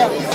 Gracias.